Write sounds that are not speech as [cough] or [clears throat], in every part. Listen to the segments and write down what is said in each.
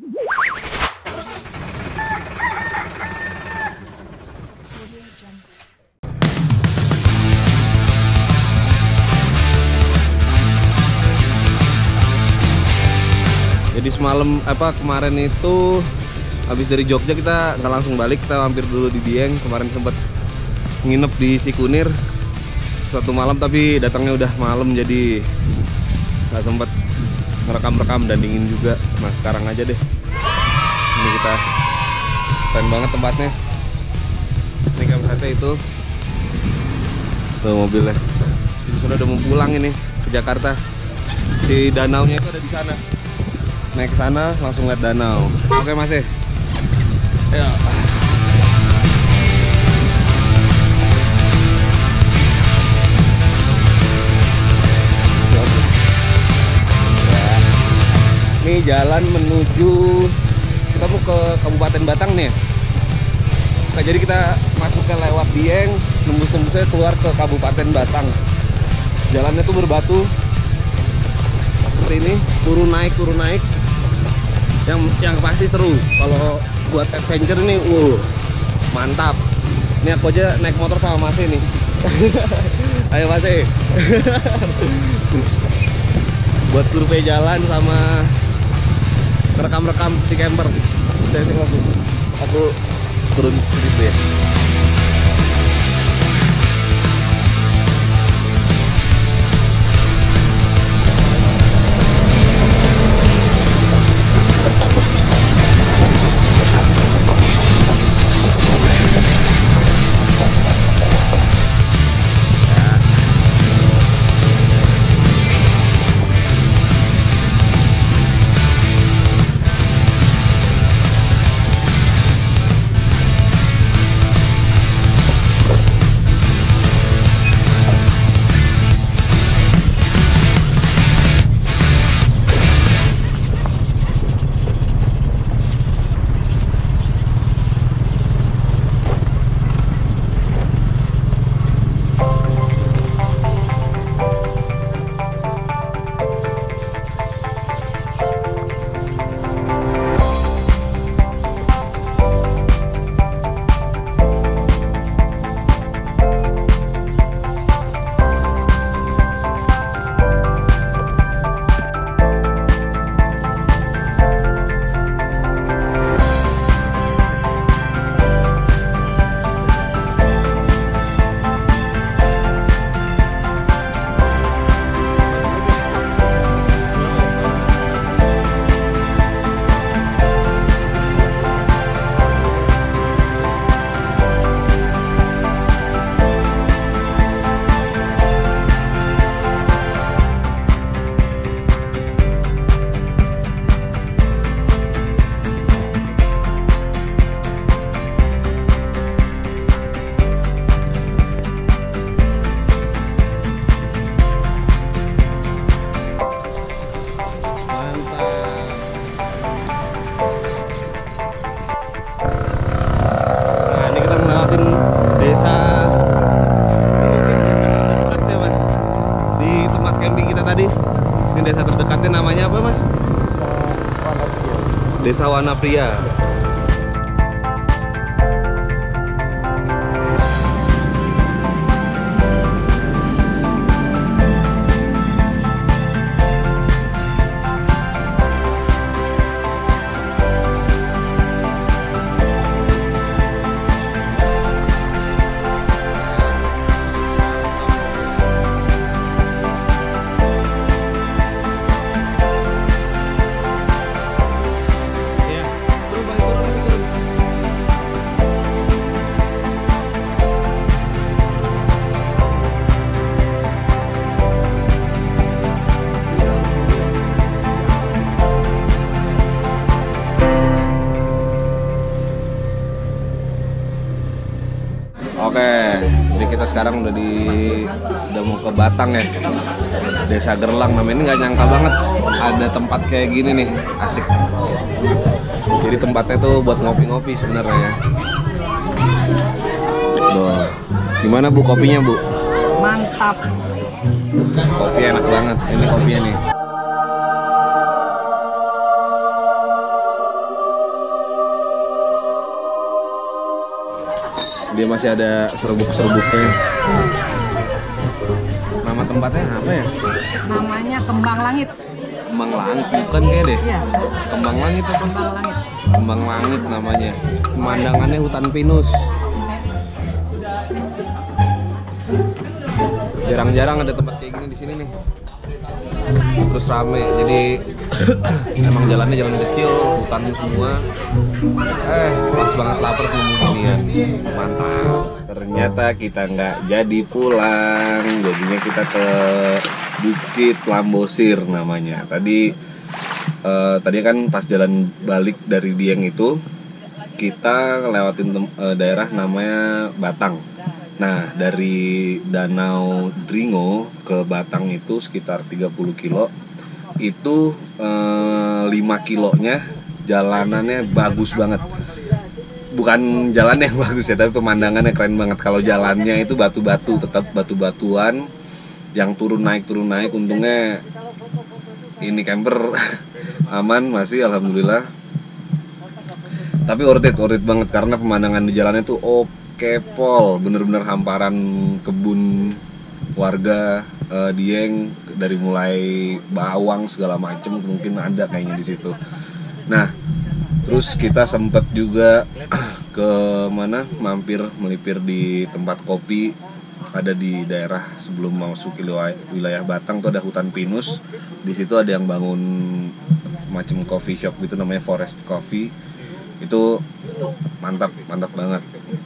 Jadi semalam apa kemarin itu habis dari Jogja kita nggak langsung balik kita mampir dulu di Dieng. Kemarin sempat nginep di Sikunir satu malam tapi datangnya udah malam jadi nggak sempat merekam-rekam dan dingin juga. Nah sekarang aja deh. Ini kita keren banget tempatnya. Ini campsite itu. Tuh mobilnya. Jadi sudah udah mau pulang ini ke Jakarta. Si danaunya itu ada di sana. Naik ke sana langsung lihat danau. Oke mas eh ya Ini jalan menuju kita mau ke Kabupaten Batang nih. Nah, jadi kita masuk ke lewat Dieng, nembus-nembusnya keluar ke Kabupaten Batang. Jalannya tuh berbatu. Seperti ini, turun naik, turun naik. Yang yang pasti seru. Kalau buat adventure ini, wow, mantap. Ini aku aja naik motor sama Mas nih. [laughs] Ayo Mas [laughs] buat survei jalan sama rekam-rekam si camper saya sih langsung aku turun situ ya Desa Wanapria. Di udah mau ke Batang ya. Desa Gerlang namanya ini nggak nyangka banget ada tempat kayak gini nih, asik. Jadi tempatnya tuh buat ngopi-ngopi sebenarnya ya. Tuh. Gimana Bu kopinya, Bu? Mantap. Kopi enak banget. Ini kopinya nih. Dia masih ada serbuk-serbuknya. Tempatnya apa ya? Namanya Kembang Langit. kembang langit bukan kayak deh Iya, kembang langit apa kembang langit. kembang langit namanya pemandangannya hutan pinus jarang-jarang ada tempat kayak gini di sini nih terus rame jadi [coughs] emang jalannya jalan kecil hutan semua. Eh pas banget lapar nemu ginian mantap. Ternyata kita nggak jadi pulang. Jadinya kita ke Bukit Lambosir namanya. Tadi eh, tadi kan pas jalan balik dari Dieng itu kita lewatin eh, daerah namanya Batang Nah, dari Danau Dringo ke Batang itu sekitar 30 kilo. Itu eh, 5 kilonya jalanannya bagus banget. Bukan jalan yang [laughs] bagus ya, tapi pemandangannya keren banget. Kalau jalannya itu batu-batu, tetap batu-batuan yang turun naik turun naik. Untungnya ini camper [laughs] aman masih alhamdulillah. Tapi worth it, worth it banget karena pemandangan di jalannya tuh oke pol, bener-bener hamparan kebun warga eh, Dieng dari mulai bawang segala macem mungkin ada kayaknya di situ. Nah, terus kita sempet juga [clears throat] ke mana mampir melipir di tempat kopi ada di daerah sebelum masuk wilayah, wilayah Batang tuh ada hutan pinus di situ ada yang bangun macam coffee shop gitu namanya Forest Coffee itu mantap mantap banget.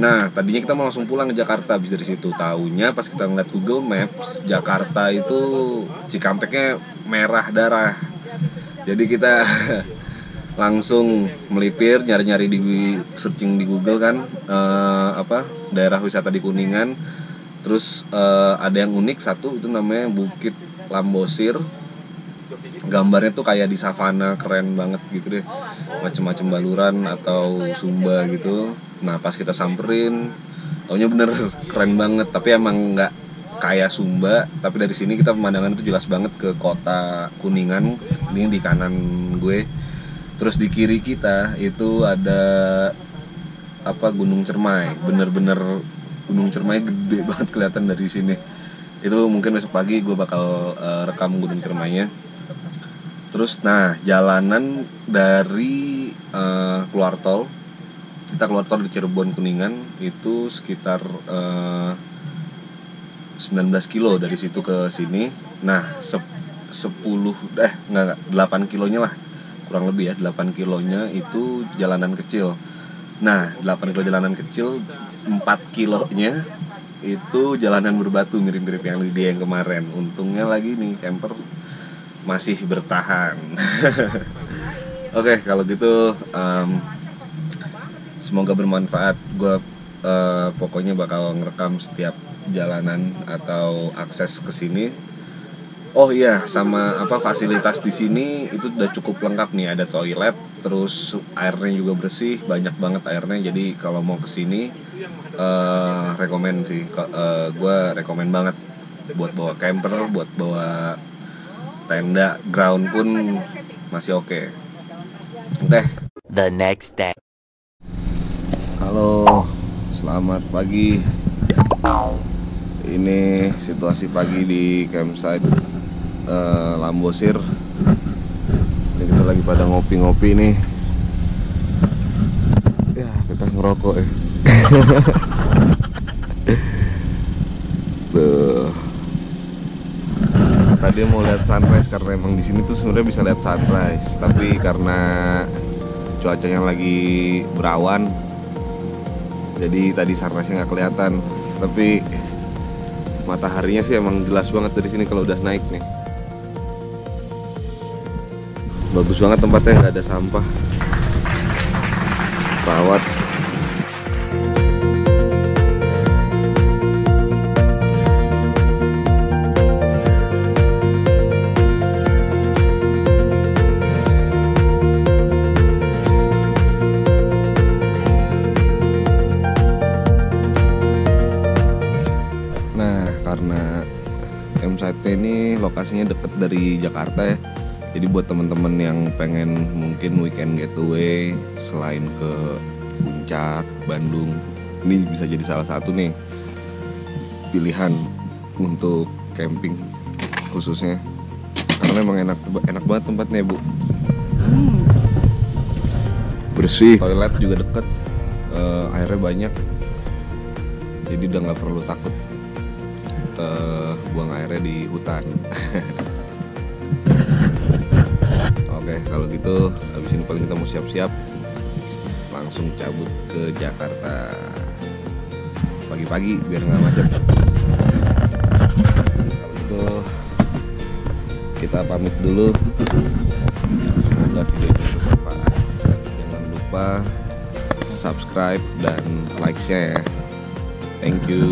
Nah tadinya kita mau langsung pulang ke Jakarta habis dari situ. Tahunya pas kita ngeliat Google Maps Jakarta itu Cikampeknya merah darah. Jadi kita [laughs] langsung melipir nyari-nyari di searching di Google kan eh, apa daerah wisata di Kuningan. Terus eh, ada yang unik satu itu namanya Bukit Lambosir gambarnya tuh kayak di savana keren banget gitu deh. Macem-macem baluran atau sumba gitu. Nah pas kita samperin taunya bener [laughs] keren banget. Tapi emang nggak kayak sumba. Tapi dari sini kita pemandangan itu jelas banget ke kota kuningan. Ini di kanan gue. Terus di kiri kita itu ada apa gunung cermai. Bener-bener gunung cermai gede [laughs] banget kelihatan dari sini. Itu mungkin besok pagi gue bakal eh, rekam gunung cermainya Terus nah jalanan dari eh, keluar tol kita keluar tol di Cirebon Kuningan itu sekitar eh, 19 kilo dari situ ke sini. Nah sep- 10 eh enggak, enggak 8 kilonya lah kurang lebih ya 8 kilonya itu jalanan kecil. Nah 8 kilo jalanan kecil 4 kilonya itu jalanan berbatu mirip-mirip yang di dia yang kemarin. Untungnya lagi nih camper masih bertahan. [laughs] Oke, kalau gitu em, semoga bermanfaat. Gue eh, pokoknya bakal ngerekam setiap jalanan atau akses ke sini. Oh iya, sama apa fasilitas di sini itu udah cukup lengkap nih. Ada toilet, terus airnya juga bersih, banyak banget airnya. Jadi kalau mau ke sini, eh rekomen sih. gue rekomen banget buat bawa camper, buat bawa tenda ground pun masih oke. Oke. The next day. Halo, selamat pagi. Ini situasi pagi di campsite eh, Lambosir. Ini kita lagi pada ngopi-ngopi nih. Ya, kita ngerokok ya. [laughs] Tuh. Tadi mau lihat sunrise karena emang di sini tuh sebenarnya bisa lihat sunrise, tapi karena cuacanya lagi berawan, jadi tadi sunrise-nya nggak kelihatan. Tapi mataharinya sih emang jelas banget dari sini kalau udah naik nih. Bagus banget tempatnya nggak ada sampah. Rawat. Dari Jakarta ya. Jadi buat temen-temen yang pengen mungkin weekend getaway selain ke Puncak, Bandung, ini bisa jadi salah satu nih pilihan untuk camping khususnya. Karena emang enak enak banget tempatnya bu. Hmm. bersih. Toilet juga deket. Eh, airnya banyak. Jadi udah nggak perlu takut eh, buang airnya di hutan [laughs] oke kalau gitu habis ini paling kita mau siap-siap langsung cabut ke Jakarta. Pagi-pagi biar nggak macet. Kalau gitu kita pamit dulu. Semoga video ini bermanfaat. Jangan lupa subscribe dan like-nya ya thank you